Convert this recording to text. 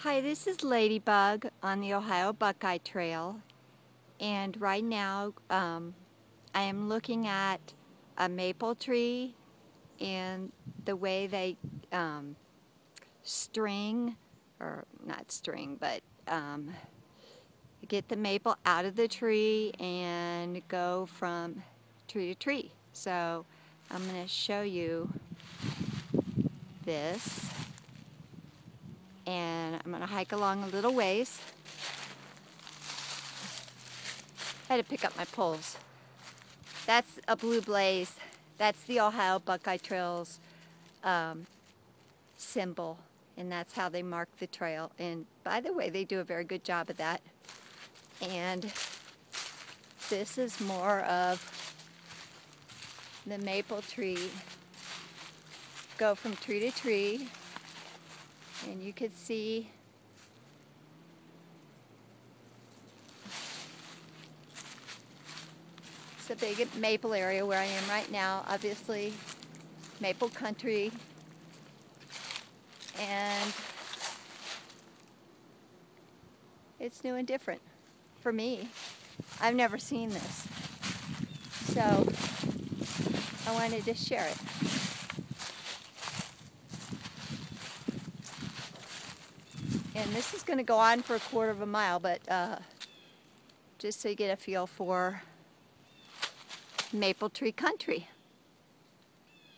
Hi, this is Ladybug on the Ohio Buckeye Trail, and right now um, I am looking at a maple tree and the way they um, string, or not string, but um, get the maple out of the tree and go from tree to tree. So I'm going to show you this and I'm to hike along a little ways. I had to pick up my poles. That's a blue blaze. That's the Ohio Buckeye Trails um, symbol, and that's how they mark the trail. And by the way, they do a very good job of that. And this is more of the maple tree. Go from tree to tree and you could see it's a big maple area where I am right now obviously maple country. And it's new and different for me. I've never seen this. So I wanted to share it And this is going to go on for a quarter of a mile, but uh, just so you get a feel for maple tree country.